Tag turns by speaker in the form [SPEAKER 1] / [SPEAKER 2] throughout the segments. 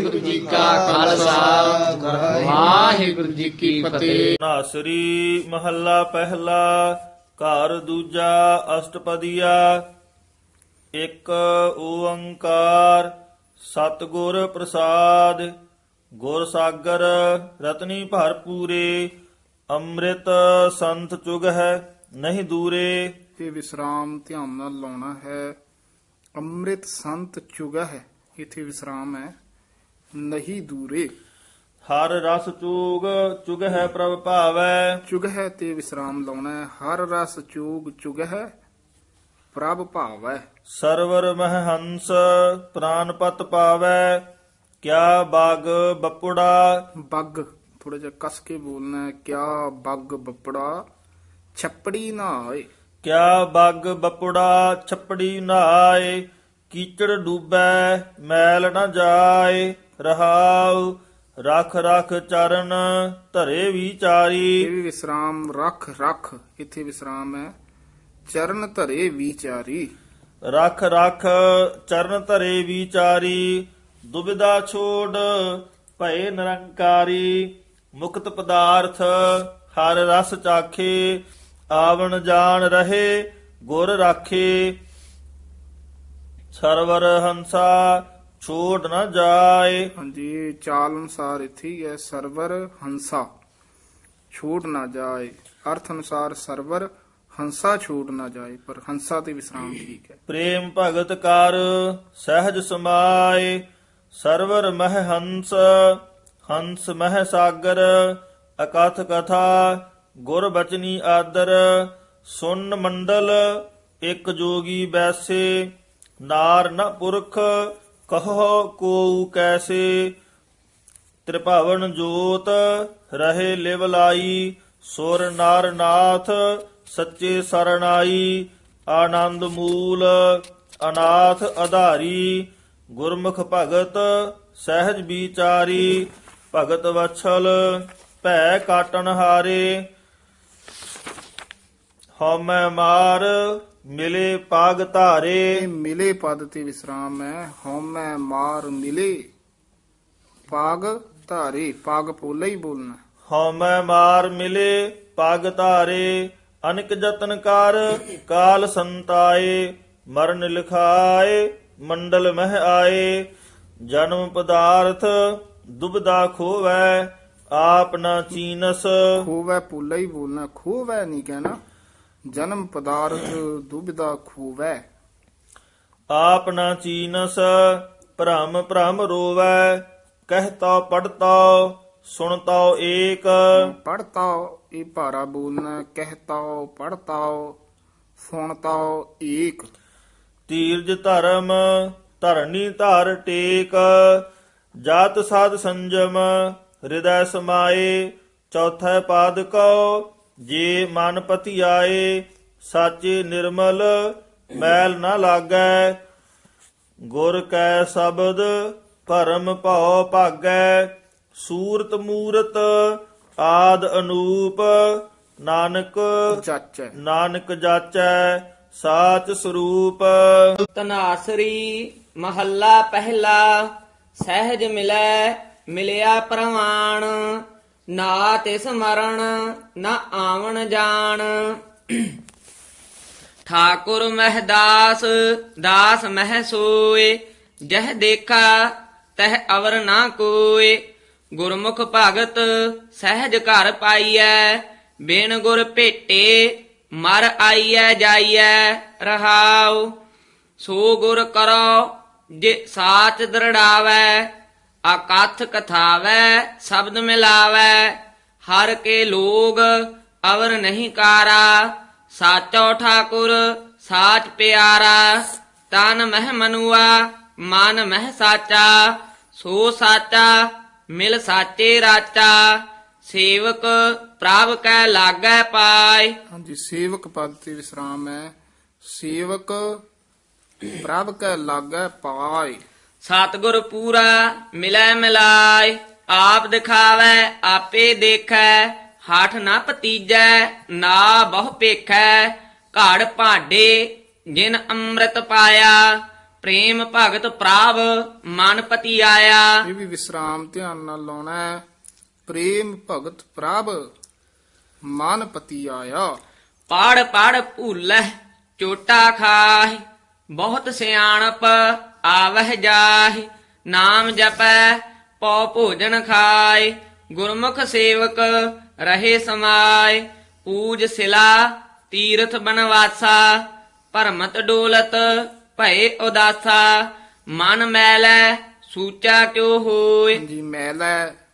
[SPEAKER 1] ਵਾਹਿਗੁਰੂ ਜੀ ਕਾ ਖਾਲਸਾ। ਵਾਹਿਗੁਰੂ ਜੀ ਕੀ ਫਤਿਹ।
[SPEAKER 2] ਨਾਸਰੀ ਮਹੱਲਾ ਪਹਿਲਾ ਘਰ ਦੂਜਾ ਅਸ਼ਟਪਦੀਆ ਇੱਕ ਓੰਕਾਰ ਸਤਿਗੁਰ ਪ੍ਰਸਾਦ ਗੁਰ ਸਾਗਰ ਰਤਨੀ ਭਰਪੂਰੇ ਅੰਮ੍ਰਿਤ ਸੰਤ ਚੁਗ ਹੈ ਨਹੀਂ ਦੂਰੇ।
[SPEAKER 3] ਇਹ ਵਿਸਰਾਮ ਧਿਆਨ ਨਾਲ ਲਾਉਣਾ ਹੈ। ਅੰਮ੍ਰਿਤ ਸੰਤ ਚੁਗਾ ਹੈ ਇਥੇ ਵਿਸਰਾਮ ਹੈ। ਨਹੀਂ ਦੂਰੇ।
[SPEAKER 2] ਹਰ ਰਸ ਚੂਗ ਚੁਗ ਹੈ ਪ੍ਰਭ ਭਾਵੈ।
[SPEAKER 3] ਚੁਗ ਹੈ ਤੇ ਵਿਸਰਾਮ ਲਾਉਣਾ ਹੈ। ਹਰ ਰਸ ਚੂਗ ਚੁਗ ਹੈ ਪ੍ਰਭ ਭਾਵ।
[SPEAKER 2] ਸਰਵਰ ਮਹ ਹੰਸ ਪ੍ਰਾਨਪਤ ਪਾਵੈ। ਕਿਆ ਬਾਗ ਬਪੁੜਾ?
[SPEAKER 3] ਬੱਗ ਥੋੜਾ ਜਿਹਾ ਕਸ ਕੇ ਬੋਲਣਾ ਹੈ। ਕਿਆ ਬੱਗ ਬੱਪੜਾ? ਛੱਪੜੀ ਨਾ ਹੋਏ
[SPEAKER 2] ਕਿਆ ਬੱਗ ਬਪੁੜਾ? ਛੱਪੜੀ ਨਹਾਏ ਕੀਚੜ ਡੂਬੈ ਮੈਲ ਨ ਜਾਏ। ਰਹਾਉ ਰਖ ਰਖ ਚਰਨ ਧਰੇ
[SPEAKER 3] ਇਹ
[SPEAKER 2] ਵਿਚਾਰੀ
[SPEAKER 3] ਵੀ ਵਿਸਰਾਮ ਰੱਖ ਰੱਖ ਇਥੇ ਵਿਸਰਾਮ ਹੈ। ਚਰਨ ਧਰੇ ਵਿਚਾਰੀ।
[SPEAKER 2] ਰਖ ਰਖ ਚਰਨ ਧਰੇ ਵਿਚਾਰੀ ਦੁਬਿਧਾ ਛੋੜ ਭਏ ਨਿਰੰਕਾਰੀ। ਮੁਕਤ ਪਦਾਰਥ ਹਰ ਰਸ ਚਾਖੇ ਆਵਣ ਜਾਣ ਰਹੇ ਗੁਰ ਰਾਖੇ। ਸਰਵਰ ਹੰਸਾ ਛੋੜ ਨ ਜਾਏ।
[SPEAKER 3] ਹਾਂਜੀ ਚਾਲ ਅਨੁਸਾਰ ਇੱਥੇ ਹੀ ਸਰਵਰ ਹੰਸਾ। ਛੂਟ ਨਾ ਜਾਏ। ਅਰਥ ਅਨੁਸਾਰ ਸਰਵਰ ਹੰਸਾ ਛੂਟ ਨਾ ਜਾਏ ਪਰ ਹੰਸਾ ਤੇ ਵਿਸਰਾਮ ਠੀਕ ਹੈ।
[SPEAKER 2] ਪ੍ਰੇਮ ਭਗਤ ਕਰ ਸਹਿਜ ਸਮਾਏ। ਸਰਵਰ ਮਹ ਹੰਸ ਹੰਸ ਮਹ ਸਾਗਰ। ਅਕਥ ਕਥਾ ਗੁਰ ਬਚਨੀ ਆਦਰ। ਸੁਨ ਮੰਡਲ ਇਕ ਜੋਗੀ ਬੈਸੇ। ਨਾਰ ਨ ਪੁਰਖ ਕਹੋ ਕੋ ਕੈਸੇ ਤ੍ਰਿਭਾਵਨ ਜੋਤ ਰਹੇ ਲਿਵ ਲਾਈ, ਸੁਰ ਨਰ ਨਾਥ ਸੱਚੇ ਸਰਣਾਈ ਆਨੰਦ ਮੂਲ ਅਨਾਥ ਆਧਾਰੀ ਗੁਰਮੁਖ ਭਗਤ ਸਹਿਜ ਵਿਚਾਰੀ, ਭਗਤ ਵਛਲ ਭੈ ਕਾਟਣ ਹਾਰੇ, ਹਉਮੈ ਮਾਰ ਮਿਲੇ ਪਾਗ ਧਾਰੇ।
[SPEAKER 3] ਇਹ ਮਿਲੇ ਪਦ ਤੇ ਵਿਸਰਾਮ ਹੈ ਹਉਮੈ ਮਾਰ ਮਿਲੇ। ਪਾਗ ਧਾਰੇ ਪਾਗ ਪੋਲਾ ਹੀ ਬੋਲਣਾ।
[SPEAKER 2] ਹਉਮੈ ਮਾਰ ਮਿਲੇ ਪਗ ਧਾਰੇ ਅਨਿਕ ਜਤਨ ਕਰ ਕਾਲ ਸੰਤਾਏ ਮਰਨ ਲਿਖਾਏ ਮੰਡਲ ਮਹਿ ਆਏ। ਜਨਮ ਪਦਾਰਥ ਦੁਬਦਾ ਖੋਵੈ ਆਪ ਨਾ ਚੀਨਸ।
[SPEAKER 3] ਖੋਵੈ ਪੋਲਾ ਹੀ ਬੋਲਣਾ। ਖੋਵੈ ਨਹੀਂ ਕਹਿਣਾ। ਜਨਮ ਪਦਾਰਥ ਦੁਬਿਦਾ ਖੋਵੈ।
[SPEAKER 2] ਆਪ ਨਾ ਚੀਨਸ ਭ੍ਰਮ ਭ੍ਰਮ ਰੋਵੈ ਕਹਿਤਾ ਪੜਤਾ ਸੁਣਤਾ ਏਕ।
[SPEAKER 3] ਪੜਤਾ ਇਹ ਭਾਰਾ ਬੋਲਣਾ ਕਹਿਤਾ ਪੜਤਾ ਸੁਣਤਾ ਏਕ।
[SPEAKER 2] ਤੀਰਜ ਧਰਮ ਧਰਨੀ ਧਾਰ ਟੇਕ ਜਾਤ ਸਾਧ ਸੰਜਮ ਹਿਰਦੈ ਸਮਾਏ ਚੌਥਾ ਪਾਦ ਕਉ ਜੇ ਮਨ ਪਤੀ ਆਏ ਸਾਚੇ ਨਿਰਮਲ ਮੈਲ ਨਾ ਲਾਗੈ ਗੁਰ ਕੈ ਸ਼ਬਦ ਭਰਮ ਭਉ ਭਾਗੈ ਸੂਰਤ ਮੂਰਤ ਆਦ ਅਨੂਪ ਨਾਨਕ
[SPEAKER 3] ਚਾਚੈ
[SPEAKER 2] ਨਾਨਕ ਜਾਚੈ ਸਾਚ ਸਰੂਪ।
[SPEAKER 4] ਤਨਾਸਰੀ ਮਹੱਲਾ ਪਹਿਲਾ ਸਹਿਜ ਮਿਲੈ ਮਿਲਿਆ ਪ੍ਰਮਾਣ। ਨਾ ਤਿਸ ਮਰਨ, ਨਾ ਆਵਣ ਜਾਣ। ਠਾਕੁਰ ਮਹਿਦਾਸ, ਦਾਸ ਮਹਿ ਸੋਏ, ਜਹ ਦੇਖਾ ਤਹ ਅਵਰ ਨਾ ਕੋਏ। ਗੁਰਮੁਖ ਭਗਤ ਸਹਿਜ ਘਰ ਪਾਈਐ, ਬਿਨ ਗੁਰ ਭੇਟੇ ਮਰ ਆਈਐ, ਜਾਈਐ ਰਹਾਉ। ਸੋ ਗੁਰ ਕਰੋ, ਜੇ ਸਾਚ ਦਰੜਾਵੈ ਅਕਥ ਕਥਾਵੈ, ਸ਼ਬਦ ਮਿਲਾਵੈ, ਹਰ ਕੇ ਲੋਗ ਅਵਰ ਨਹੀਂ ਕਾਰਾ, ਸਾਚੋ ਠਾਕੁਰ, ਸਾਚ ਪਿਆਰਾ, ਤਨ ਮਹਿ ਮਨੁਆ, ਮਨ ਮਹਿ ਸਾਚਾ, ਸੋ ਸਾਚਾ, ਮਿਲ ਸਾਚੇ ਰਾਚਾ, ਸੇਵਕ ਪ੍ਰਭ ਕੈ ਲਾਗੈ ਪਾਏ।
[SPEAKER 3] ਹਾਂਜੀ, ਸੇਵਕ ਪਦ ਤੇ ਵਿਸਰਾਮ ਹੈ। ਸੇਵਕ ਪ੍ਰਭ ਕੈ ਲਾਗੈ ਪਾਏ।
[SPEAKER 4] ਸਤਿਗੁਰ ਪੂਰਾ ਮਿਲੈ ਮਿਲਾਇ ਆਪ ਦਿਖਾਵੈ ਆਪੇ ਦੇਖੈ ਹਠ ਨਾ ਭਤੀਜੈ ਨਾ ਬਹੁ ਪੇਖੈ ਘੜ ਭਾਡੇ ਜਿਨ ਅੰਮ੍ਰਿਤ ਪਾਇਆ ਪ੍ਰੇਮ ਭਗਤ ਪ੍ਰਾਪ ਮਨ ਪਤੀ ਆਇਆ
[SPEAKER 3] ਇਹ ਵੀ ਵਿਸਰਾਮ ਧਿਆਨ ਨਾਲ ਲਾਉਣਾ ਹੈ। ਪ੍ਰੇਮ ਭਗਤ ਪ੍ਰਭ ਮਨ ਪਤੀ ਆਇਆ
[SPEAKER 4] ਪੜ ਪੜ ਭੁੱਲੈ ਚੋਟਾ ਖਾਹਿ ਬਹੁਤ ਸਿਆਣਪ ਆਵਹਿ ਜਾਹਿ, ਨਾਮ ਜਪੈ, ਪਉ ਭੋਜਨ ਖਾਇ, ਗੁਰਮੁਖ ਸੇਵਕ ਰਹੇ ਸਮਾਏ ਪੂਜ ਸਿਲਾ, ਤੀਰਥ ਬਨਵਾਸਾ, ਭਰਮਤ ਡੋਲਤ, ਭਏ ਉਦਾਸਾ, ਮਨ ਮੈਲੈ, ਸੂਚਾ ਕਿਉ ਹੋਏ
[SPEAKER 3] ਜੀ ਮੈਲ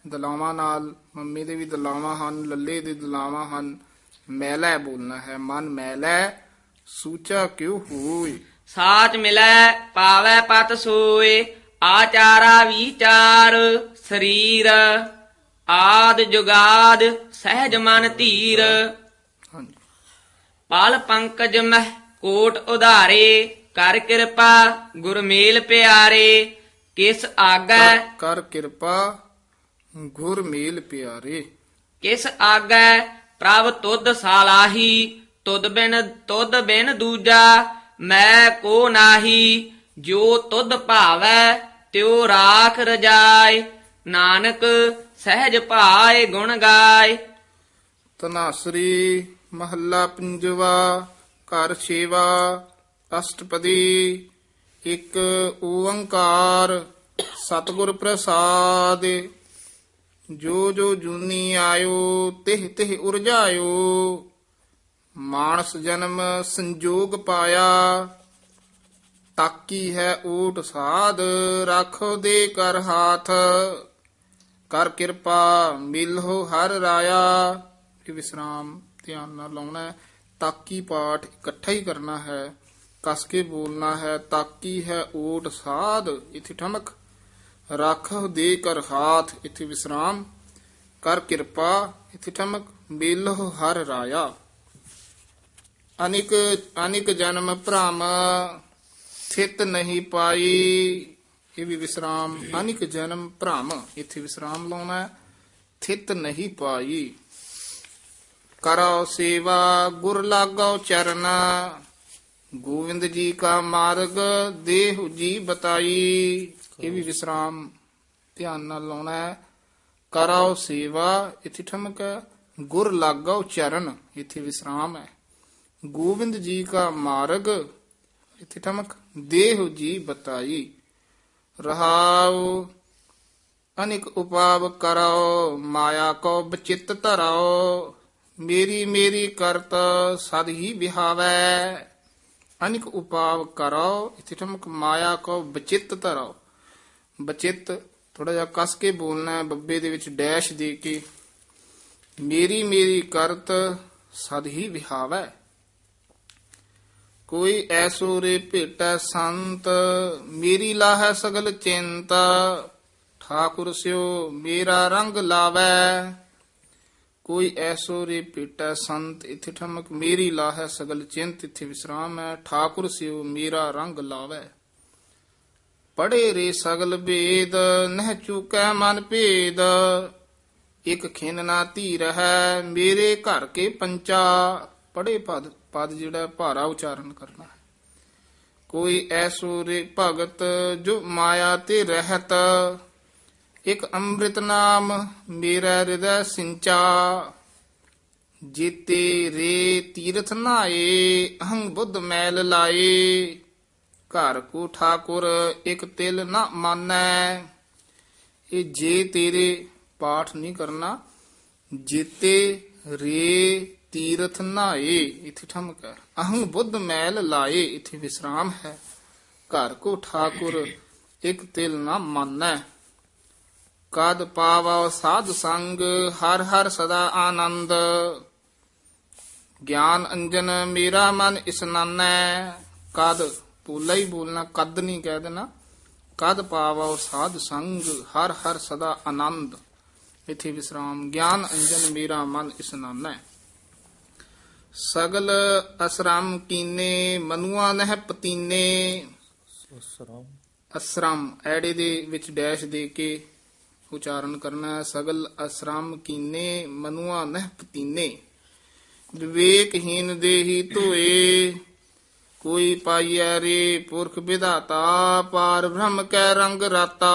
[SPEAKER 3] ਦਲਾਵਾਂ ਨਾਲ, ਮੰਮੀ ਦੇ ਵੀ ਦਲਾਵਾਂ ਹਨ, ਲੱਲੇ ਦੇ ਦਲਾਵਾਂ ਹਨ। ਮੈਲਾ ਬੋਲਣਾ ਹੈ, ਮਨ ਮੈਲਾ, ਸੂਚਾ ਕਿਉ ਹੋਏ
[SPEAKER 4] ਸਾਚ ਮਿਲੈ ਪਾਵੈ ਪਤ ਸੋਏ ਆਚਾਰਾ ਵਿਚਾਰ ਸਰੀਰ ਆਦ ਜੁਗਾਦ ਸਹਿਜ ਮਨ ਧੀਰ। ਪਲ ਪੰਕਜ ਮਹਿ ਕੋਟ ਉਧਾਰੇ ਕਰ ਕਿਰਪਾ ਗੁਰ ਮੇਲ ਪਿਆਰੇ ਕਿਸ ਆਗੈ
[SPEAKER 3] ਕਰ- ਕਰ ਕਿਰਪਾ ਗੁਰ ਮੇਲ ਪਿਆਰੇ।
[SPEAKER 4] ਕਿਸ ਆਗੈ ਪ੍ਰਭ ਤੁਧ ਸਾਲਾਹੀ ਤੁਧ ਬਿਨ ਤੁਧ ਬਿਨ ਦੂਜਾ ਮੈਂ ਕੋ ਨਾਹੀ, ਜੋ ਤੁਧ ਭਾਵੈ, ਤਿਉ ਰਾਖ ਰਜਾਏ ਨਾਨਕ ਸਹਿਜ ਭਾਏ ਗੁਣ ਗਾਏ
[SPEAKER 3] ਤਨਾਸਰੀ ਮਹੱਲਾ ਪੰਜਵਾ ਕਰ ਸੇਵਾ ਅਸ਼ਟਪਦੀ, ਇੱਕ ਓੰਕਾਰ, ਸਤਿਗੁਰ ਪ੍ਰਸਾਦ। ਜੋ ਜੋ ਜੁਨੀ ਆਇਓ, ਤਿਹ ਤਿਹ ਉਰਜਾਇਓ। ਮਾਨਸ ਜਨਮ ਸੰਜੋਗ ਪਾਇਆ। ਤਾਕੀ ਹੈ ਊਟ ਸਾਧ, ਰੱਖੋ ਦੇ ਕਰ ਹਾਥ। ਕਰ ਕਿਰਪਾ ਮਿਲੋ ਹਰ ਰਾਇਆ। ਇਹ ਵਿਸਰਾਮ ਧਿਆਨ ਨਾਲ ਲਾਉਣਾ ਤਾਕੀ ਪਾਠ ਇਕੱਠਾ ਹੀ ਕਰਨਾ ਹੈ। ਕਸ ਕੇ ਬੋਲਣਾ ਹੈ, ਤਾਕੀ ਹੈ ਓਟ ਸਾਧ, ਇਥੇ ਠਮਕ। ਰੱਖ ਦੇ ਕਰ ਹਾਥ, ਇਥੇ ਵਿਸਰਾਮ। ਕਰ ਕਿਰਪਾ, ਇਥੇ ਠਮਕ। ਮਿਲੋ ਹਰ ਰਾਇਆ। ਅਨਿਕ ਅਨਿਕ ਜਨਮ ਭ੍ਰਮ ਥਿਤ ਨਹੀਂ ਪਾਈ। ਇਹ ਵੀ ਵਿਸਰਾਮ, ਅਨਿਕ ਜਨਮ ਭ੍ਰਮ, ਇੱਥੇ ਵਿਸਰਾਮ ਲਾਉਣਾ ਹੈ। ਥਿਤ ਨਹੀਂ ਪਾਈ। ਕਰੋ ਸੇਵਾ, ਗੁਰ ਲਾਗੋ ਚਰਨ। ਗੋਵਿੰਦ ਜੀ ਕਾ ਮਾਰਗ, ਦੇਹੁ ਜੀ ਬਤਾਈ। ਇਹ ਵੀ ਵਿਸਰਾਮ ਧਿਆਨ ਨਾਲ ਲਾਉਣਾ ਹੈ। ਕਰੋ ਸੇਵਾ, ਇੱਥੇ ਠਮਕ ਹੈ। ਗੁਰ ਲਾਗੋ ਚਰਨ, ਇੱਥੇ ਵਿਸਰਾਮ ਹੈ। ਗੋਬਿੰਦ ਜੀ ਕਾ ਮਾਰਗ, ਇਥੇ ਠਮਕ, ਦੇਹ ਜੀ ਬਤਾਈ। ਰਹਾਉ, ਅਨਿਕ ਉਪਾਵ ਕਰੋ ਮਾਇਆ ਕੋ ਬਚਿਤ ਧਰਾਓ। ਮੇਰੀ ਮੇਰੀ ਕਰਤ ਸਦ ਹੀ ਵਿਹਾਵੈ। ਅਨਿਕ ਉਪਾਵ ਕਰੋ ਇਥੇ ਠਮਕ, ਮਾਇਆ ਕੋ ਬਚਿਤ ਧਰਾਓ। ਬਚਿਤ ਥੋੜਾ ਜਿਹਾ ਕਸ ਕੇ ਬੋਲਣਾ ਹੈ, ਬੱਬੇ ਦੇ ਵਿੱਚ ਡੈਸ਼ ਦੇ ਕੇ। ਮੇਰੀ ਮੇਰੀ ਕਰਤ ਸਦ ਹੀ ਵਿਹਾਵੈ। ਕੋਈ ਐਸੋ ਰੇ ਭੇਟੈ ਸੰਤ, ਮੇਰੀ ਲਾਹੈ ਸਗਲ ਚਿੰਤ। ਠਾਕੁਰ ਸਿਓ ਮੇਰਾ ਰੰਗ ਲਾਵੈ। ਕੋਈ ਐਸੋ ਰੇ ਭੇਟੈ ਸੰਤ, ਇਥੇ ਠਮਕ ਮੇਰੀ ਲਾਹੈ ਸਗਲ ਚਿੰਤ, ਇਥੇ ਵਿਸਰਾਮ ਹੈ। ਠਾਕੁਰ ਸਿਓ ਮੇਰਾ ਰੰਗ ਲਾਵੈ। ਪੜੇ ਰੇ ਸਗਲ ਭੇਦ, ਨਹਿ ਚੁਕੈ ਮਨ ਭੇਦ। ਇਕ ਖਿਨ ਨਾ ਧੀ ਰਹੈ, ਮੇਰੇ ਘਰ ਕੇ ਪੰਚਾ। ਪੜੇ ਪਦ ਪਦ ਜਿਹੜਾ ਭਾਰਾ ਉਚਾਰਨ ਕਰਨਾ ਹੈ। ਕੋਈ ਐਸੋ ਰੇ ਭਗਤ ਜੋ ਮਾਇਆ ਤੇ ਰਹਿਤ, ਇਕ ਅੰਮ੍ਰਿਤ ਨਾਮ ਮੇਰਾ ਹਿਰਦੈ ਸਿੰਚਾ, ਜੀਤੇ ਰੇ ਤੀਰਥ ਨਾਏ ਅਹੰ ਬੁੱਧ ਮੈਲ ਲਾਏ। ਘਰ ਕੋ ਠਾਕੁਰ ਇਕ ਤਿਲ ਨਾ ਮਾਨੈ, ਇਹ ਜੇ ਤੇਰੇ ਪਾਠ ਨਹੀਂ ਕਰਨਾ, ਜੀਤੇ ਰੇ ਤੀਰਥ ਨਾਏ, ਇਥੇ ਠਮਕ ਹੈ। ਅਹੰ ਬੁੱਧ ਮੈਲ ਲਾਏ, ਇਥੇ ਵਿਸਰਾਮ ਹੈ। ਘਰ ਕੋ ਠਾਕੁਰ, ਇਕ ਤਿਲ ਨਾ ਮਾਨੈ। ਕਦ ਪਾਵੋ ਸਾਧ ਸੰਗ, ਹਰ ਹਰ ਸਦਾ ਆਨੰਦ। ਗਿਆਨ ਅੰਜਨ ਮੇਰਾ ਮਨ ਇਸਨਾਨੈ ਕਦ ਪੂਲਾ ਹੀ ਬੋਲਣਾ ਕਦ ਨਹੀਂ ਕਹਿ ਦੇਣਾ। ਕਦ ਪਾਵੋ ਸਾਧ ਸੰਗ, ਹਰ ਹਰ ਸਦਾ ਆਨੰਦ। ਇਥੇ ਵਿਸਰਾਮ, ਗਿਆਨ ਅੰਜਨ ਮੇਰਾ ਮਨ ਇਸਨਾਨੈ ਸਗਲ ਅਸਰਮ ਕੀਨੇ ਮਨੁਆ ਨਹਿ ਪਤੀਨੇ। ਅਸਰਮ। ਐੜੇ ਦੇ ਵਿੱਚ ਡੈਸ਼ ਦੇ ਕੇ ਉਚਾਰਨ ਕਰਨਾ ਸਗਲ ਅਸਰਮ ਕੀਨੇ ਮਨੁਆ ਨਹਿ ਪਤੀਨੇ। ਵਿਵੇਕਹੀਨ ਦੇਹੀ ਧੋਏ ਕੋਈ ਪਾਈਐ ਰੇ ਪੁਰਖ ਵਿਧਾਤਾ। ਪਾਰ ਬ੍ਰਹਮ ਕੈ ਰੰਗ ਰਾਤਾ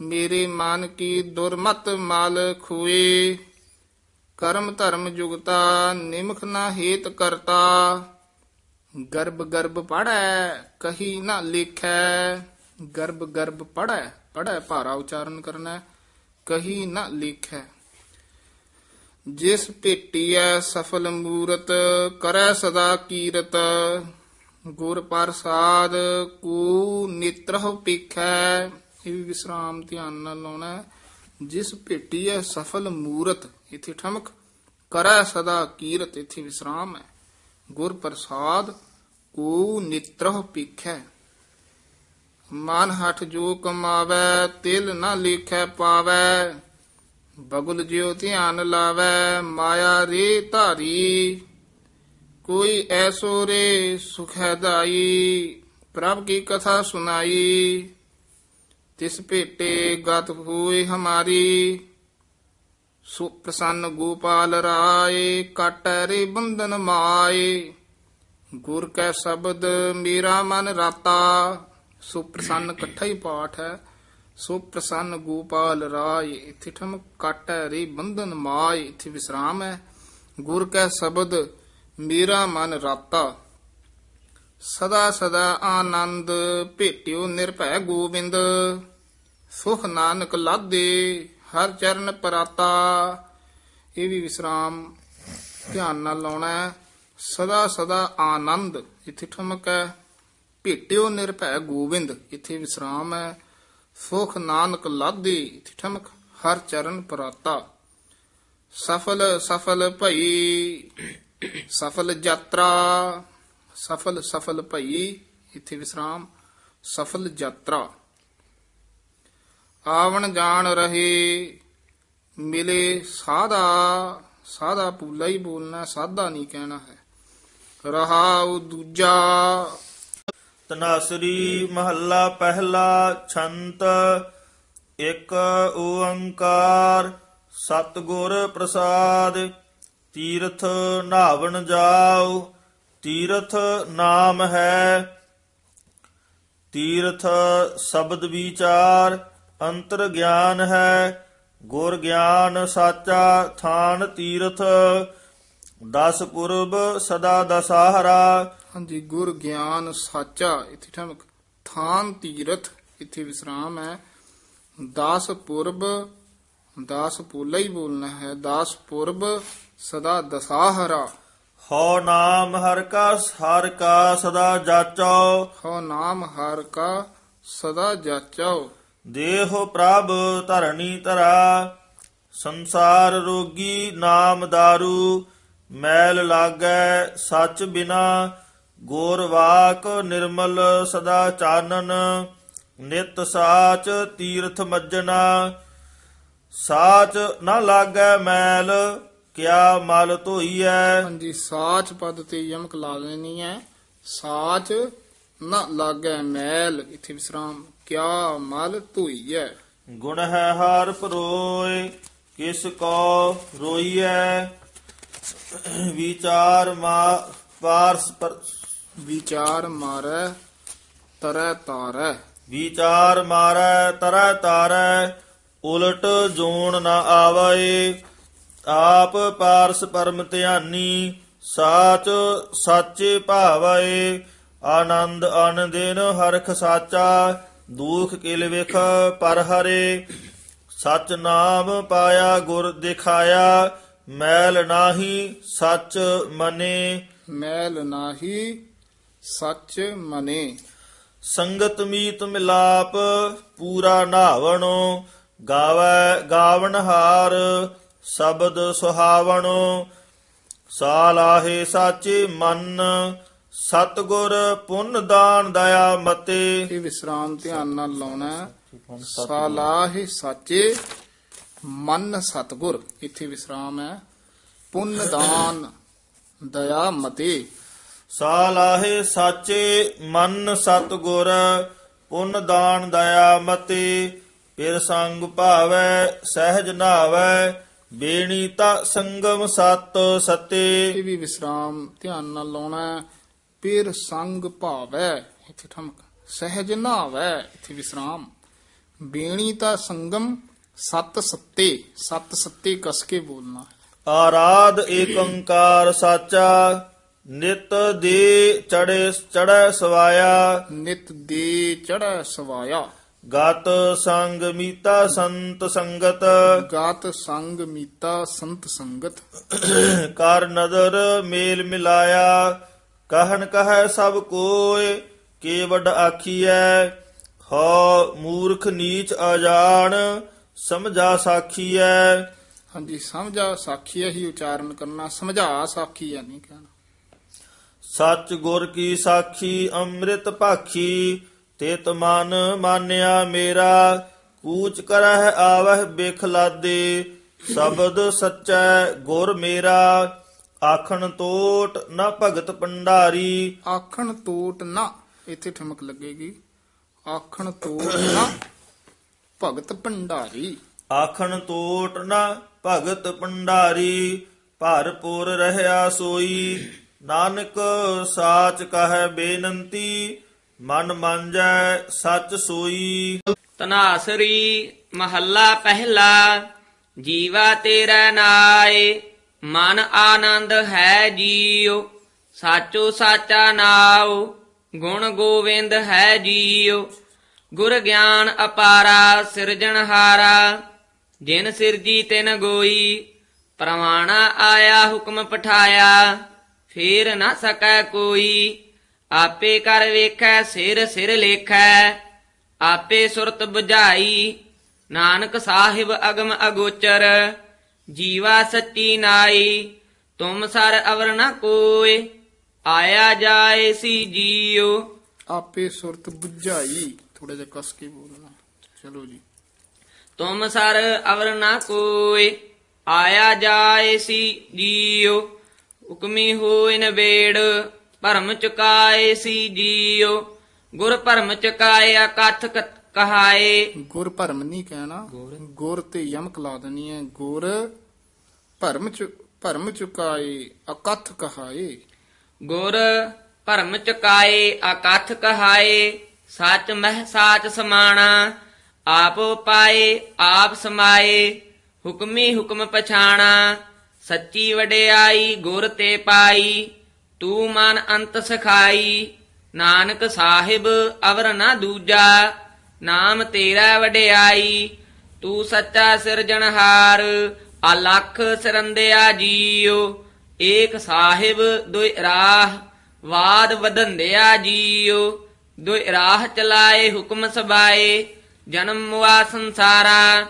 [SPEAKER 3] ਮੇਰੇ ਮਨ ਕੀ ਦੁਰਮਤ ਮਲ ਖੋਏ ਕਰਮ ਧਰਮ ਜੁਗਤਾ, ਨਿਮਖ ਨਾ ਹੇਤ ਕਰਤਾ। ਗਰਭ ਗਰਭ ਪੜੈ ਕਹੀ ਨਾ ਲਿਖੈ। ਗਰਭ ਗਰਭ ਪੜੈ ਪੜੈ ਭਾਰਾ ਉਚਾਰਨ ਕਰਨਾ, ਕਹੀ ਨਾ ਲਿਖੈ। ਜਿਸ ਭੇਟੀਐ ਸਫਲ ਮੂਰਤ, ਕਰੈ ਸਦਾ ਕੀਰਤ। ਗੁਰ ਪ੍ਰਸਾਦ, ਕੂ ਨਿਤਰਹ ਪਿਖੈ ਇਹ ਵੀ ਵਿਸਰਾਮ ਧਿਆਨ ਨਾਲ ਲਾਉਣਾ ਹੈ। ਜਿਸ ਭੇਟੀਐ ਸਫਲ ਮੂਰਤ ਇਥੇ ਠਮਕ। ਕਰੈ ਸਦਾ ਕੀਰਤ, ਇਥੇ ਵਿਸਰਾਮ ਹੈ। ਗੁਰ ਪ੍ਰਸਾਦ, ਕੋ ਨਿਤਰਹ ਪਿਖੈ ਮਨ ਹਠ ਜੋ ਕਮਾਵੈ, ਤਿਲ ਨਾ ਲਿਖੈ ਪਾਵੈ। ਬਗੁਲ ਜਿਉ ਧਿਆਨ ਲਾਵੈ, ਮਾਇਆ ਰੇ ਧਾਰੀ। ਕੋਈ ਐਸੋ ਰੇ ਸੁਖਦਾਈ ਪ੍ਰਭ ਕੀ ਕਥਾ ਸੁਨਾਈ ਤਿਸ ਭੇਟੇ ਗਤ ਹੋਏ ਹਮਾਰੀ। ਸੁਪ੍ਰਸੰਨ ਗੋਪਾਲ ਰਾਏ ਕਾਟੈ ਰੇ ਬੰਧਨ ਮਾਏ। ਗੁਰ ਕੈ ਸ਼ਬਦ ਮੇਰਾ ਮਨ ਰਾਤਾ। ਸੋ ਪ੍ਰਸੰਨ ਇਕੱਠਾ ਹੀ ਪਾਠ ਹੈ। ਸੋ ਗੋਪਾਲ ਰਾਏ, ਇੱਥੇ ਠਮ ਕਾਟੈ ਰੇ ਬੰਧਨ ਮਾਏ, ਇੱਥੇ ਵਿਸਰਾਮ ਹੈ। ਗੁਰ ਕੈ ਸ਼ਬਦ ਮੇਰਾ ਮਨ ਰਾਤਾ। ਸਦਾ ਸਦਾ ਆਨੰਦ ਭੇਟਿਓ ਨਿਰਭੈ ਗੋਬਿੰਦ। ਸੁਖ ਨਾਨਕ ਲਾਦੇ ਹਰ ਚਰਨ ਪਰਾਤਾ। ਇਹ ਵੀ ਵਿਸਰਾਮ ਧਿਆਨ ਨਾਲ ਲਾਉਣਾ ਹੈ। ਸਦਾ ਸਦਾ ਆਨੰਦ ਇੱਥੇ ਠਮਕ ਹੈ। ਭੇਟਿਓ ਨਿਰਭੈ ਗੋਬਿੰਦ ਇੱਥੇ ਵਿਸਰਾਮ ਹੈ। ਸੁਖ ਨਾਨਕ ਲਾਦੇ ਇੱਥੇ ਠਮਕ, ਹਰ ਚਰਨ ਪਰਾਤਾ। ਸਫਲ ਸਫਲ ਭਈ, ਸਫਲ ਯਾਤਰਾ। ਸਫਲ ਸਫਲ ਭਈ, ਇੱਥੇ ਵਿਸਰਾਮ, ਸਫਲ ਯਾਤਰਾ। ਆਵਣ ਜਾਣ ਰਹੇ, ਮਿਲੇ ਸਾਦਾ ਸਾਦਾ ਪੂਲਾ ਹੀ ਬੋਲਣਾ ਸਾਦਾ ਨਹੀਂ ਕਹਿਣਾ ਹੈ। ਰਹਾਉ ਦੂਜਾ।
[SPEAKER 2] ਤਨਾਸਰੀ ਮਹੱਲਾ ਪਹਿਲਾ ਛੰਤ, ਇੱਕ ਓੰਕਾਰ, ਸਤਿਗੁਰ ਪ੍ਰਸਾਦ, ਤੀਰਥ ਨਾਵਣ ਜਾਓ, ਤੀਰਥ ਨਾਮ ਹੈ, ਤੀਰਥ ਸ਼ਬਦ ਵਿਚਾਰ ਅੰਤਰ ਗਿਆਨ ਹੈ। ਗੁਰ ਗਿਆਨ ਸਾਚਾ ਥਾਨ ਤੀਰਥ। ਦਸ ਪੁਰਬ ਸਦਾ ਦਸਹਰਾ।
[SPEAKER 3] ਹਾਂਜੀ ਗੁਰ ਗਿਆਨ ਸਾਚਾ ਇੱਥੇ ਠਮਕ ਥਾਨ ਤੀਰਥ ਇੱਥੇ ਵਿਸਰਾਮ ਹੈ। 10 ਪੁਰਬ 10 ਪੋਲਾ ਹੀ ਬੋਲਣਾ ਹੈ। 10 ਪੁਰਬ ਸਦਾ ਦਸਾਹਰਾ।
[SPEAKER 2] ਹਉ ਨਾਮ ਹਰ ਕਾ ਹਰ ਕਾ ਸਦਾ ਜਾਚੋ।
[SPEAKER 3] ਹੋ ਨਾਮ ਹਰ ਕਾ ਸਦਾ ਜਾਚਾਓ
[SPEAKER 2] ਦੇਹ ਪ੍ਰਭ ਧਰਣੀ ਧਰਾ, ਸੰਸਾਰ ਰੋਗੀ ਨਾਮ दारू ਮੈਲ ਲਾਗੈ ਸੱਚ ਬਿਨਾ, ਗੋਰ ਵਾਕ ਨਿਰਮਲ ਸਦਾ ਚਾਨਨ, ਨਿਤ ਸਾਚ ਤੀਰਥ ਮੱਜਣਾ ਸਾਚ ਨਾ ਲਾਗੈ ਮੈਲ, ਕਿਆ ਮਲ ਧੋਈਐ।
[SPEAKER 3] ਹਾਂਜੀ, ਸਾਚ ਪਦ ਤੇ ਯਮਕ ਲਾ ਲੈਣੀ ਹੈ ਸਾਚ ਨਾ ਲਾਗੈ ਮੈਲ, ਇੱਥੇ ਵਿਸਰਾਮ। ਕਿਆ ਮਲ ਧੋਈਐ?
[SPEAKER 2] ਗੁਣ ਹੈ ਹਰ ਪਰੋਏ ਕਿਸ ਕੋ ਰੋਈਐ? ਵਿਚਾਰ ਮਾ ਪਾਰਸ ਪਰ
[SPEAKER 3] ਵਿਚਾਰ ਮਾਰੈ ਤਰੈ ਤਾਰੈ।
[SPEAKER 2] ਵਿਚਾਰ ਮਾਰੈ ਤਰੈ ਤਾਰੈ ਉਲਟ ਜੋਣ ਨਾ ਆਵੇ। ਆਪ ਪਾਰਸ ਪਰਮ ਧਿਆਨੀ ਸਾਚ ਸਾਚੇ ਭਾਵੈ। ਆਨੰਦ ਅਨ ਦਿਨ ਹਰਖ ਸਾਚਾ ਦੁਖ ਕਿਲ ਵਿਖ ਪਰ ਹਰੇ ਸਚ ਨਾਮ ਪਾਇਆ ਗੁਰ ਦਿਖਾਇਆ ਮੈਲ ਨਾਹੀ ਸਚ ਮਨੇ।
[SPEAKER 3] ਮੈਲ ਨਾਹੀ ਸੱਚ ਮਨੇ।
[SPEAKER 2] ਸੰਗਤ ਮੀਤ ਮਿਲਾਪ ਪੂਰਾ ਨਾਵਣੋ ਗਾਵੈ ਗਾਵਣ ਹਾਰ ਸ਼ਬਦ ਸੁਹਾਵਣੋ। ਸਾਲਾਹੇ ਸਾਚੇ ਮਨ ਸਤਗੁਰ ਪੁੰਨ ਦਾਨ ਦਇਆ ਮਤੇ।
[SPEAKER 3] ਇਹ ਵਿਸਰਾਮ ਧਿਆਨ ਨਾਲ ਲਾਉਣਾ। ਸਾਲਾਹਿ ਸਾਚੇ ਮਨ ਸਤਗੁਰ ਇੱਥੇ ਵਿਸਰਾਮ ਹੈ। ਪੁੰਨ ਦਾਨ ਦਇਆ ਮਤੇ।
[SPEAKER 2] ਸਾਲਾਹੇ ਸਾਚੇ ਮਨ ਸਤਗੁਰ ਪੁੰਨ ਦਾਨ ਦਇਆ ਮਤੇ। ਪਿਰ ਸੰਗ ਭਾਵੈ ਸਹਿਜ ਨਾਵੈ ਬੇਣੀ ਤਾ ਸੰਗਮ ਸਤ ਸਤੇ।
[SPEAKER 3] ਇਹ ਵੀ ਵਿਸਰਾਮ ਧਿਆਨ ਨਾਲ ਲਾਉਣਾ ਹੈ। ਪੇਰ ਸੰਗ ਭਾਵੈ ਇੱਥੇ ਠਮਕ। ਸਹਿਜ ਨਾਵੈ ਇੱਥੇ ਵਿਸਰਾਮ। ਬੇਣੀ ਤਾਂ ਸੰਗਮ ਸਤ ਸੱਤੇ ਸਤ ਸੱਤੇ ਕਸ ਕੇ ਬੋਲਣਾ।
[SPEAKER 2] ਆਰਾਧ ਏਕੰਕਾਰ ਸਾਚਾ ਨਿਤ ਦੇ ਚੜੇ ਚੜੈ ਸਵਾਇਆ।
[SPEAKER 3] ਨਿਤ ਦੇ ਚੜ੍ਹੈ ਸਵਾਇਆ।
[SPEAKER 2] ਗਤ ਸੰਗ ਮੀਤਾ ਸੰਤ ਸੰਗਤ।
[SPEAKER 3] ਗਾਤ ਸੰਗ ਮੀਤਾ ਸੰਤ ਸੰਗਤ।
[SPEAKER 2] ਕਰ ਨਦਰ ਮੇਲ ਮਿਲਾਇਆ। ਕਹਿਣ ਕਹੈ ਸਭ ਕੋਇ ਕੇ ਵੱਡ ਆਖੀਐ ਹੋ ਮੂਰਖ ਨੀਚ ਅਜਾਣ ਸਮਝਾ ਸਾਖੀਐ।
[SPEAKER 3] ਹਾਂਜੀ ਸਮਝਾ ਸਾਖੀ ਹੀ ਉਚਾਰਨ ਕਰਨਾ ਸਮਝਾ ਸਾਖੀ ਹੈ ਨਹੀਂ ਕਹਿਣਾ।
[SPEAKER 2] ਸੱਚ ਗੁਰ ਕੀ ਸਾਖੀ ਅੰਮ੍ਰਿਤ ਭਾਖੀ ਤਿਤ ਮਨ ਮਾਨਿਆ ਮੇਰਾ ਕੂਚ ਕਰਹਿ ਆਵਹਿ ਬੇਖਲਾਦੇ ਸ਼ਬਦ ਸੱਚੈ ਗੁਰ ਮੇਰਾ। ਆਖਣ ਤੋਟ ਨਾ ਭਗਤ ਪੰਡਾਰੀ
[SPEAKER 3] ਆਖਣ ਤੋਟ ਨਾ ਇੱਥੇ ਠਮਕ ਲੱਗੇਗੀ। ਆਖਣ ਤੋਟ ਨਾ ਭਗਤ ਭੰਡਾਰੀ।
[SPEAKER 2] ਆਖਣ ਤੋਟ ਨਾ ਭਗਤ ਪੰਡਾਰੀ ਭਰਪੂਰ ਰਹਿਆ ਸੋਈ। ਨਾਨਕ ਸਾਚ ਕਹੈ ਬੇਨੰਤੀ ਮਨ ਮੰਜੈ ਸੱਚ ਸੋਈ।
[SPEAKER 4] ਤਨਾਸਰੀ ਮਹੱਲਾ ਪਹਿਲਾ ਜੀਵਾ ਤੇਰਾ ਨਾਏ। ਮਨ ਆਨੰਦ ਹੈ ਜੀਉ, ਸਾਚੋ ਸਾਚਾ ਨਾਉ, ਗੁਣ ਗੋਵਿੰਦ ਹੈ ਜੀਉ। ਗੁਰ ਗਿਆਨ ਅਪਾਰਾ ਸਿਰਜਣਹਾਰਾ ਜਿਨ ਸਿਰਜੀ ਤਿਨ ਗੋਈ ਪ੍ਰਮਾਣਾ ਆਇਆ ਹੁਕਮ ਪਠਾਇਆ, ਫੇਰ ਨਾ ਸਕੈ ਕੋਈ। ਆਪੇ ਕਰ ਵੇਖੈ, ਸਿਰ ਸਿਰ ਲੇਖੈ, ਆਪੇ ਸੁਰਤ 부ਝਾਈ ਨਾਨਕ ਸਾਹਿਬ ਅਗਮ ਅਗੋਚਰ ਜੀਵਾ ਸੱਚੀ ਨਾਈ ਤੁਮ ਸਰ ਅਵਰ ਨ ਕੋਏ ਆਇਆ ਜਾਏ ਸੀ ਜੀਉ।
[SPEAKER 3] ਆਪੇ ਸੁਰਤ 부ਝਾਈ ਥੋੜਾ ਜਿਹਾ ਕਸ ਕੇ ਬੋਲਣਾ ਚਲੋ ਜੀ।
[SPEAKER 4] ਤੁਮ ਸਰ ਅਵਰ ਨ ਕੋਏ ਆਇਆ ਜਾਏ ਸੀ ਜੀਉ। ਹੁਕਮੀ ਹੋਇ ਨਵੇੜ ਭਰਮ ਚੁਕਾਏ ਸੀ ਜੀਉ। ਗੁਰ ਭਰਮ ਚੁਕਾਏ ਅਕਥ ਕ- ਕਹਾਏ।
[SPEAKER 3] ਗੁਰ ਭਰਮ ਨਹੀਂ ਕਹਿਣਾ। ਗੁਰ। ਤੇ ਯਮਕ ਲਾ ਦੇਣੀ ਹੈ। ਗੁਰ ਭਰਮ ਚ ਭਰਮ ਚੁਕਾਏ ਅਕਥ ਕਹਾਏ।
[SPEAKER 4] ਗੁਰ ਭਰਮ ਚੁਕਾਏ ਅਕਥ ਕਹਾਏ। ਸੱਚ ਮਹਿ ਸਾਚ ਸਮਾਣਾ ਆਪ ਪਾਏ ਆਪ ਸਮਾਏ। ਹੁਕਮੀ ਹੁਕਮ ਪਛਾਣਾ ਸੱਚੀ ਵਡਿਆਈ ਗੁਰ ਤੇ ਪਾਈ। ਤੂੰ ਮਨ ਅੰਤ ਸਖਾਈ ਨਾਨਕ ਸਾਹਿਬ ਅਵਰ ਨਾ ਦੂਜਾ। ਨਾਮ ਤੇਰਾ ਵਡਿਆਈ, ਤੂੰ ਸੱਚਾ ਸਿਰਜਣਹਾਰ, ਅਲਖ ਸਰੰਦਿਆ ਜੀਉ, ਏਕ ਸਾਹਿਬ ਦੁਇ ਰਾਹ, ਵਾਦ ਵਧੰਦਿਆ ਜੀਉ, ਦੁਇ ਰਾਹ ਚਲਾਏ ਹੁਕਮ ਸਬਾਏ, ਜਨਮ ਮੁਆ ਸੰਸਾਰਾ,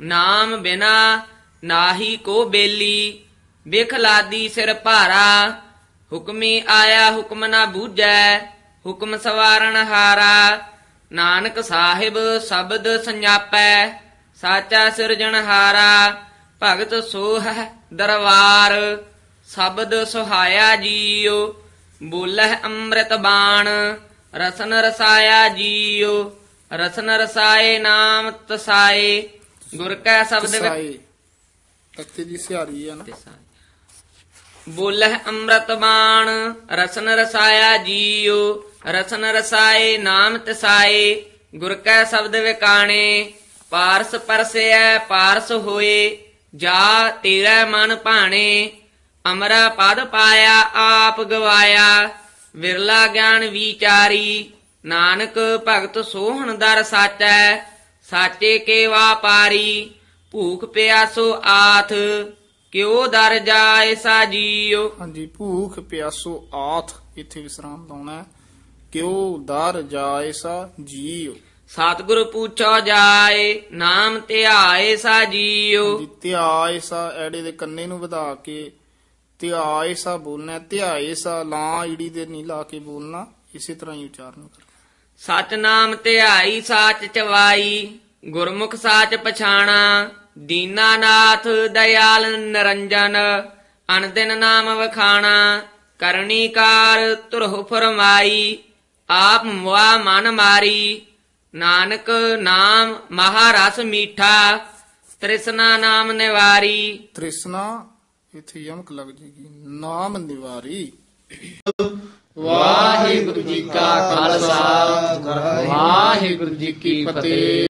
[SPEAKER 4] ਨਾਮ ਬਿਨਾ ਨਾਹੀ ਕੋ ਬੇਲੀ ਬਿਖਲਾਦੀ ਸਿਰ ਭਾਰਾ, ਹੁਕਮੀ ਆਇਆ ਹੁਕਮ ਨਾ ਬੂਝੈ, ਹੁਕਮ ਸਵਾਰਨ ਹਾਰਾ ਨਾਨਕ ਸਾਹਿਬ ਸ਼ਬਦ ਸੰਜਾਪੈ ਸਾਚਾ ਸਿਰਜਣਹਾਰਾ ਭਗਤ ਸੋਹ ਦਰਬਾਰ ਸ਼ਬਦ ਸੁਹਾਇਆ ਜੀਉ ਬੋਲਹਿ ਅੰਮ੍ਰਿਤ ਬਾਣ ਰਸਨ ਰਸਾਇਆ ਜੀਉ ਰਸਨ ਰਸਾਏ ਨਾਮ ਤਸਾਏ ਗੁਰ ਕੈ ਸ਼ਬਦ ਵਿ-
[SPEAKER 3] ਤਸਾਏ। ਤਖਤੇ ਦੀ ਸਿਹਾਰੀ ਹੈ ਨਾ।
[SPEAKER 4] ਬੋਲਹਿ ਅੰਮ੍ਰਿਤ ਬਾਣ ਰਸਨ ਰਸਾਇਆ ਜੀਉ ਰਸਨ ਰਸਾਏ ਨਾਮ ਤਸਾਏ ਗੁਰ ਕੈ ਸ਼ਬਦ ਵਿਕਾਣੇ, ਪਾਰਸ ਪਰਸੈ ਪਾਰਸ ਹੋਏ, ਜਾ ਤੇਰਾ ਮਨ ਭਾਣੇ, ਅਮਰਾ ਪਦ ਪਾਇਆ, ਆਪ ਗਵਾਇਆ, ਵਿਰਲਾ ਗਿਆਨ ਵਿਚਾਰੀ, ਨਾਨਕ ਭਗਤ ਸੋਹਣ ਦਰ ਸਾਚੈ, ਸਾਚੇ ਕੇ ਵਾਪਾਰੀ ਭੂਖ ਪਿਆਸੋ ਆਥ, ਕਿਉ ਦਰ ਜਾਏ ਸਾਜੀਓ।
[SPEAKER 3] ਹਾਂਜੀ, ਭੂਖ ਪਿਆਸੋ ਆਥ, ਇੱਥੇ ਵਿਸਰਾਮ ਲਾਉਣਾ ਹੈ। ਕਿਉ ਦਰ ਜਾਏ ਸਾ ਜੀਉ
[SPEAKER 4] ਸਤਿਗੁਰ ਪੁੱਛੋ ਜਾਏ ਨਾਮ ਧਿਆਏ ਸਾਜੀਓ
[SPEAKER 3] ਧਿਆਏ ਸਾ ਐੜੇ ਦੇ ਕੰਨੇ ਨੂੰ ਵਧਾ ਕੇ ਧਿਆਏ ਸਾ ਬੋਲਣਾ। ਧਿਆਏ ਸਾ ਲਾਂ ਈੜੀ ਦੇ ਨਹੀਂ ਲਾ ਕੇ ਬੋਲਣਾ ਇਸੇ ਤਰ੍ਹਾਂ ਹੀ ਉਚਾਰਨ ਕਰਨਾ
[SPEAKER 4] ਸਚ ਨਾਮ ਧਿਆਈ ਸਾਚ ਚਵਾਈ ਗੁਰਮੁਖ ਸਾਚ ਪਛਾਣਾ ਦੀਨਾਨਾਥ ਦਇਆਲ ਨਰੰਜਨ ਅਨਦਿਨ ਨਾਮ ਵਖਾਣਾ ਕਰਨੀਕਾਰ ਤੁਰਹੁ ਫਰਮਾਈ ਆਪ ਮੁਆ ਮਨ ਮਾਰੀ। ਨਾਨਕ ਨਾਮ ਮਹਾਰਸ ਮੀਠਾ ਤ੍ਰਿਸ਼ਨਾ ਨਾਮ ਨਿਵਾਰੀ।
[SPEAKER 3] ਤ੍ਰਿਸ਼ਨਾ ਇੱਥੇ ਯਮਕ ਲੱਗ ਜੇਗੀ। ਨਾਮ ਨਿਵਾਰੀ।
[SPEAKER 1] ਵਾਹਿਗੁਰੂ ਜੀ ਕਾ ਖਾਲਸਾ। ਵਾਹਿਗੁਰੂ ਜੀ ਕੀ ਫਤਿਹ।